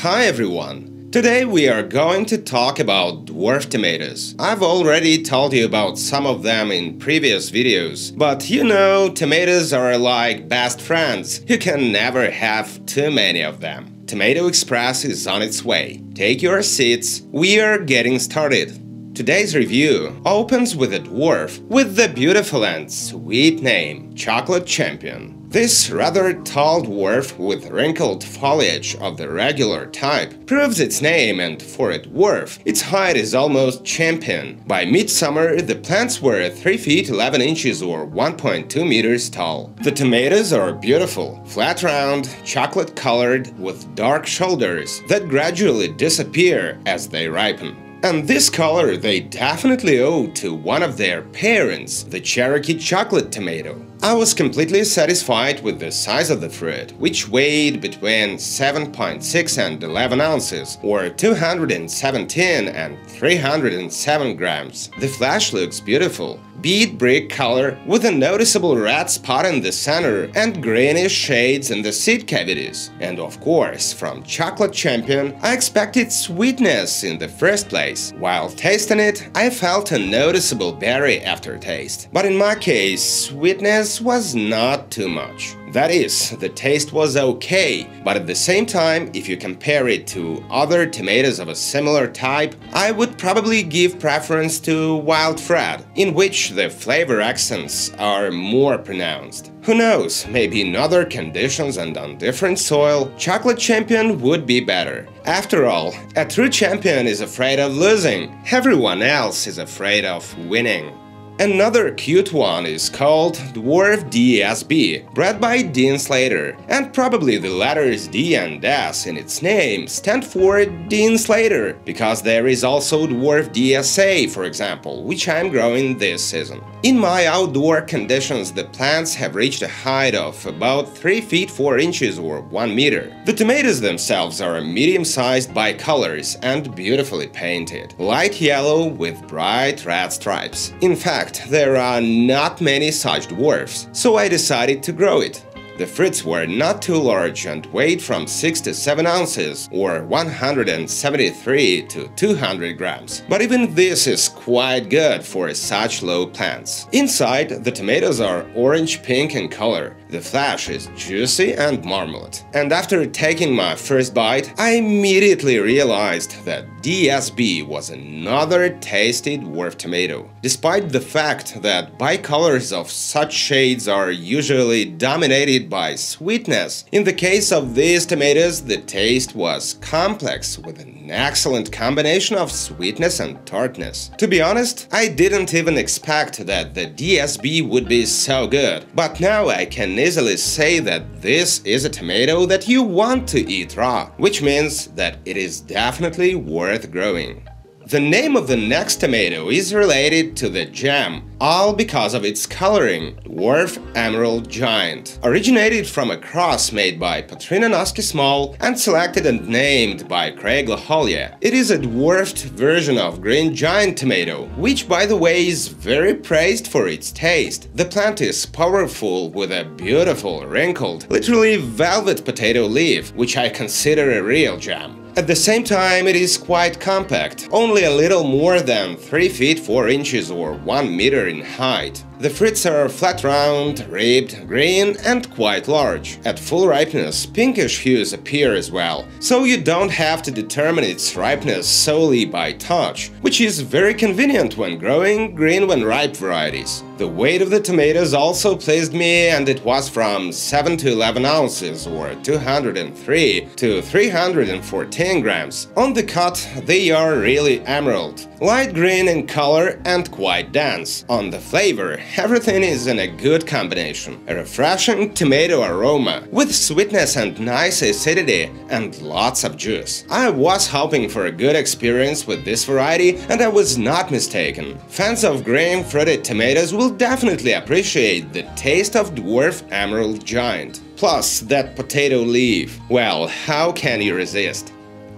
Hi everyone! Today we are going to talk about dwarf tomatoes. I've already told you about some of them in previous videos, but you know, tomatoes are like best friends. You can never have too many of them. Tomato Express is on its way. Take your seats, we are getting started. Today's review opens with a dwarf with the beautiful and sweet name Chocolate Champion. This rather tall dwarf with wrinkled foliage of the regular type proves its name and for a dwarf, its height is almost champion. By midsummer, the plants were 3 feet 11 inches or 1.2 meters tall. The tomatoes are beautiful, flat round, chocolate colored with dark shoulders that gradually disappear as they ripen. And this color they definitely owe to one of their parents, the Cherokee chocolate tomato. I was completely satisfied with the size of the fruit, which weighed between 7.6 and 11 ounces, or 217 and 307 grams. The flesh looks beautiful, bead brick color with a noticeable red spot in the center and greenish shades in the seed cavities. And of course, from Chocolate Champion, I expected sweetness in the first place. While tasting it, I felt a noticeable berry aftertaste. But in my case, sweetness was not too much. That is, the taste was okay, but at the same time, if you compare it to other tomatoes of a similar type, I would probably give preference to Wild Fred, in which the flavor accents are more pronounced. Who knows, maybe in other conditions and on different soil, Chocolate Champion would be better. After all, a true champion is afraid of losing, everyone else is afraid of winning. Another cute one is called Dwarf DSB, bred by Dean Slater, and probably the letters D and S in its name stand for Dean Slater, because there is also Dwarf DSA, for example, which I'm growing this season. In my outdoor conditions, the plants have reached a height of about 3 feet 4 inches or 1 meter. The tomatoes themselves are medium-sized bicolors and beautifully painted, light yellow with bright red stripes. In fact, there are not many such dwarfs, so I decided to grow it. The fruits were not too large and weighed from 6 to 7 ounces, or 173 to 200 grams. But even this is quite good for such low plants. Inside, the tomatoes are orange-pink in color, the flesh is juicy and marmalade. And after taking my first bite, I immediately realized that DSB was another tasty dwarf tomato. Despite the fact that bicolors of such shades are usually dominated by sweetness, in the case of these tomatoes the taste was complex with an excellent combination of sweetness and tartness. To be honest, I didn't even expect that the DSB would be so good, but now I can easily say that this is a tomato that you want to eat raw, which means that it is definitely worth growing. The name of the next tomato is related to the gem, all because of its coloring, Dwarf Emerald Giant. Originated from a cross made by Patrina Nuske Small and selected and named by Craig LeHoullier. It is a dwarfed version of green giant tomato, which by the way is very praised for its taste. The plant is powerful with a beautiful, wrinkled, literally velvet potato leaf, which I consider a real gem. At the same time, it is quite compact, only a little more than 3 feet 4 inches or 1 meter in height. The fruits are flat round, ribbed, green and quite large. At full ripeness, pinkish hues appear as well, so you don't have to determine its ripeness solely by touch, which is very convenient when growing green when ripe varieties. The weight of the tomatoes also pleased me and it was from 7 to 11 ounces or 203 to 314 grams. On the cut, they are really emerald, light green in color and quite dense. On the flavor, everything is in a good combination. A refreshing tomato aroma, with sweetness and nice acidity, and lots of juice. I was hoping for a good experience with this variety, and I was not mistaken. Fans of green fruited tomatoes will definitely appreciate the taste of Dwarf Emerald Giant. Plus, that potato leaf. Well, how can you resist?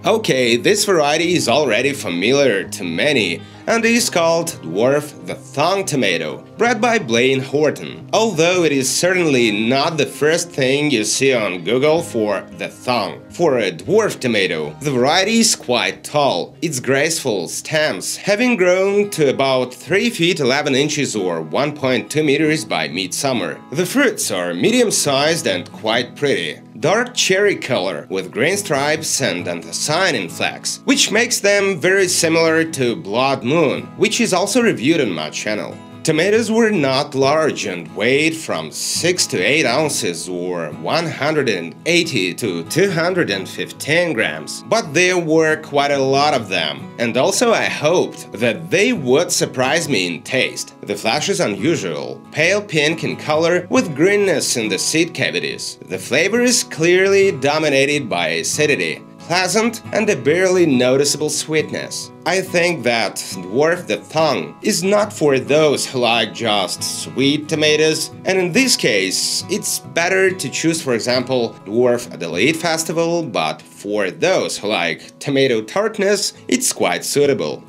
Okay, this variety is already familiar to many, and is called Dwarf the Thong tomato, bred by Blane Horton. Although it is certainly not the first thing you see on Google for the thong. For a dwarf tomato, the variety is quite tall. Its graceful stems having grown to about 3 feet 11 inches or 1.2 meters by midsummer. The fruits are medium-sized and quite pretty dark cherry color with green stripes and anthocyanin flecks, which makes them very similar to Blood Moon, which is also reviewed on my channel. Tomatoes were not large and weighed from 6 to 8 ounces or 180 to 215 grams, but there were quite a lot of them, and also I hoped that they would surprise me in taste. The flesh is unusual, pale pink in color with greenness in the seed cavities. The flavor is clearly dominated by acidity, pleasant and a barely noticeable sweetness. I think that Dwarf the Thong is not for those who like just sweet tomatoes, and in this case, it's better to choose for example Dwarf Adelaide Festival, but for those who like tomato tartness, it's quite suitable.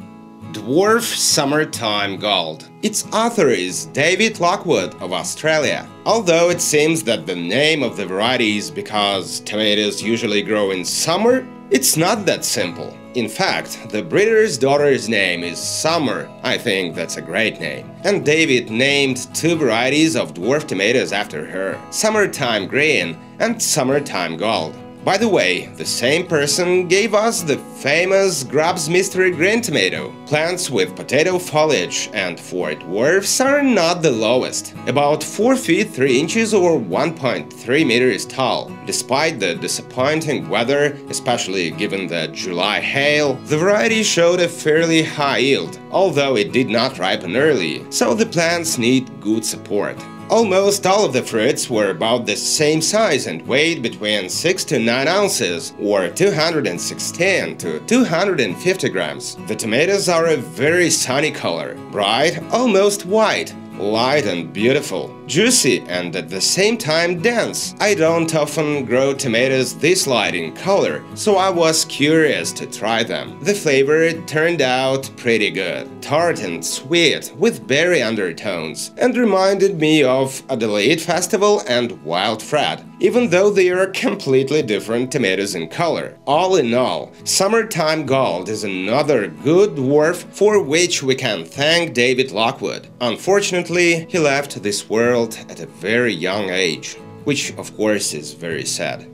Dwarf Summertime Gold. Its author is David Lockwood of Australia. Although it seems that the name of the variety is because tomatoes usually grow in summer, it's not that simple. In fact, the breeder's daughter's name is Summer. I think that's a great name. And David named two varieties of dwarf tomatoes after her, Summertime Green and Summertime Gold. By the way, the same person gave us the famous Grubbs Mystery Green Tomato. Plants with potato foliage and for dwarfs are not the lowest, about 4 feet 3 inches or 1.3 meters tall. Despite the disappointing weather, especially given the July hail, the variety showed a fairly high yield, although it did not ripen early, so the plants need good support. Almost all of the fruits were about the same size and weighed between 6 to 9 ounces, or 216 to 250 grams. The tomatoes are a very sunny color, bright, almost white, light and beautiful, juicy and at the same time dense. I don't often grow tomatoes this light in color, so I was curious to try them. The flavor turned out pretty good, tart and sweet, with berry undertones, and reminded me of Adelaide Festival and Wild Fred, even though they are completely different tomatoes in color. All in all, Summertime Gold is another good dwarf for which we can thank David Lockwood. Unfortunately, he left this world at a very young age, which of course is very sad.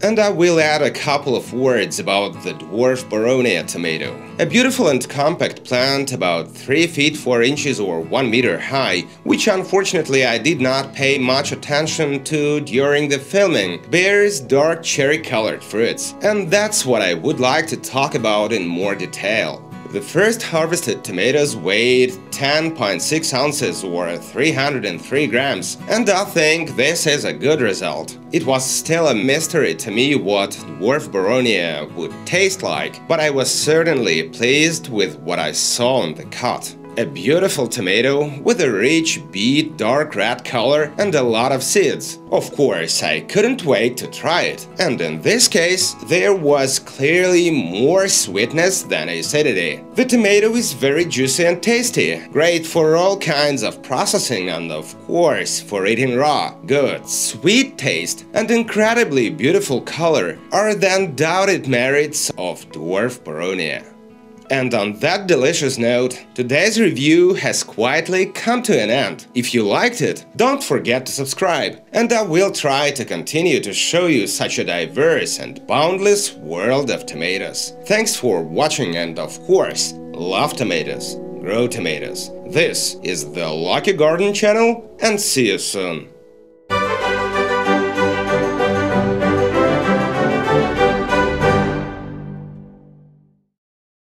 And I will add a couple of words about the dwarf Boronia tomato. A beautiful and compact plant about 3 feet 4 inches or 1 meter high, which unfortunately I did not pay much attention to during the filming, bears dark cherry colored fruits. And that's what I would like to talk about in more detail. The first harvested tomatoes weighed 10.6 ounces or 303 grams, and I think this is a good result. It was still a mystery to me what dwarf Boronia would taste like, but I was certainly pleased with what I saw on the cut. A beautiful tomato with a rich, beet, dark red color and a lot of seeds. Of course, I couldn't wait to try it, and in this case, there was clearly more sweetness than acidity. The tomato is very juicy and tasty, great for all kinds of processing and of course for eating raw. Good, sweet taste and incredibly beautiful color are the undoubted merits of dwarf Boronia. And on that delicious note, today's review has quietly come to an end. If you liked it, don't forget to subscribe, and I will try to continue to show you such a diverse and boundless world of tomatoes. Thanks for watching and of course, love tomatoes, grow tomatoes. This is the Lucky Garden channel and see you soon.